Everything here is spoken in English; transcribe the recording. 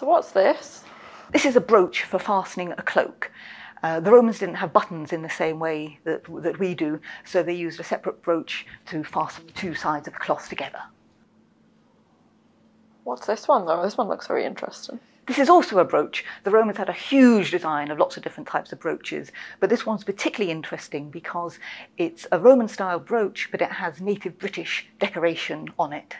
So what's this? This is a brooch for fastening a cloak. Uh, the Romans didn't have buttons in the same way that, that we do, so they used a separate brooch to fasten the two sides of the cloth together. What's this one though? This one looks very interesting. This is also a brooch. The Romans had a huge design of lots of different types of brooches, but this one's particularly interesting because it's a Roman style brooch, but it has native British decoration on it.